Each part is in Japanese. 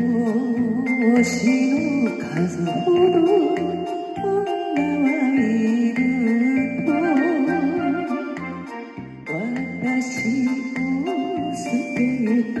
星の数ほど私を捨てた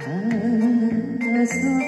I saw